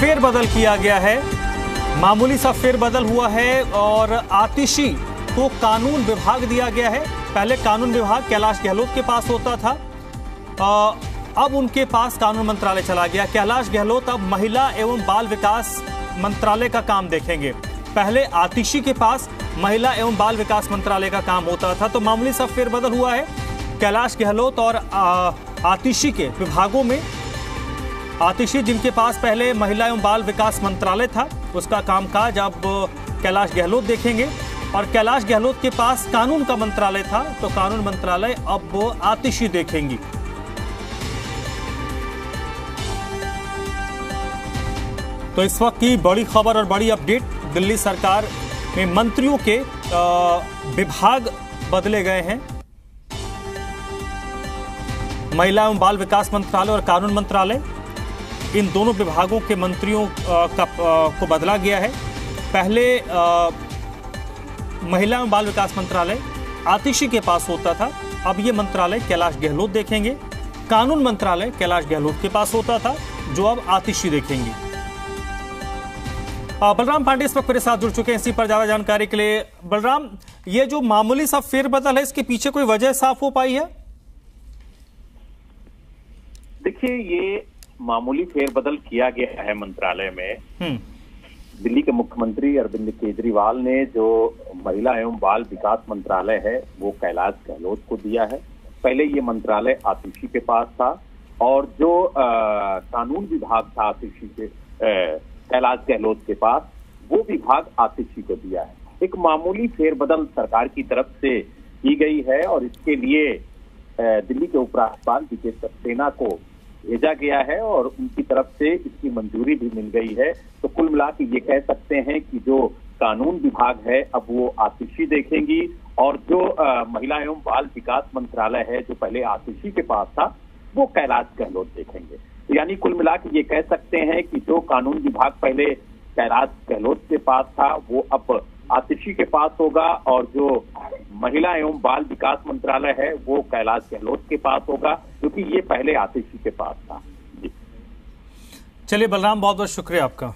फेरबदल किया गया है। मामूली सा फेरबदल हुआ है और आतिशी को कानून विभाग दिया गया है। पहले कानून विभाग कैलाश गहलोत के पास होता था। अ, अब उनके पास कानून मंत्रालय चला गया। कैलाश गहलोत अब महिला एवं बाल विकास मंत्रालय का काम देखेंगे। पहले आतिशी के पास महिला एवं बाल विकास मंत्रालय का काम होता था तो मामूली सा फेरबदल हुआ है। कैलाश गहलोत और आ, आतिशी के विभागों में आतिशी जिनके पास पहले महिला एवं बाल विकास मंत्रालय था, उसका कामकाज अब कैलाश गहलोत देखेंगे। और कैलाश गहलोत के पास कानून का मंत्रालय था तो कानून मंत्रालय अब आतिशी देखेंगी। तो इस वक्त की बड़ी खबर और बड़ी अपडेट, दिल्ली सरकार में मंत्रियों के विभाग बदले गए हैं। महिला एवं बाल विकास मंत्रालय और कानून मंत्रालय इन दोनों विभागों के मंत्रियों का को बदला गया है। पहले महिला एवं बाल विकास मंत्रालय आतिशी के पास होता था। अब ये मंत्रालय कैलाश गहलोत देखेंगे। कानून मंत्रालय कैलाश गहलोत के पास होता था, जो अब आतिशी देखेंगे। बलराम पांडे इस वक्त मेरे साथ जुड़ चुके हैं। इसी पर ज़्यादा जानकारी के लिए, बलराम, ये जो मामूली सा फेरबदल है, इसके पीछे कोई वजह साफ़ हो पाई है? देखिए, ये मामूली फेरबदल किया गया है मंत्रालय में। हम्म। दिल्ली के मुख्यमंत्री अरविंद केजरीवाल ने जो महिला एवं बाल विकास मंत्रालय है वो कैलाश गहलोत को दिया है। पहले ये मंत्रालय आतिशी के पास था और जो कानून विभाग था आतिशी के कैलाश गहलोत के पास वो विभाग आतिशी को दिया है। एक मामूली फेरबदल सरकार की तरफ़ से की गई है और इसके लिए दिल्ली के उपराज्यपाल डी सक्सेना को भेजा गया है और उनकी तरफ़ से इसकी मंजूरी भी मिल गई है। तो कुल मिला के ये कह सकते हैं कि जो कानून विभाग है, अब वो आतिशी देखेंगी और जो महिला एवं बाल विकास मंत्रालय है, जो पहले आतिशी के पास था, वो कैलाश गहलोत देखेंगे। तो यानी कुल मिला के ये कह सकते हैं कि जो कानून विभाग पहले कैलाश गहलोत के पास था, वो अब आतिशी के पास होगा और जो महिला एवं बाल विकास मंत्रालय है, वो कैलाश गहलोत के पास होगा। क्योंकि ये पहले आतिशी के पास था। चलिए बलराम बहुत बहुत शुक्रिया आपका।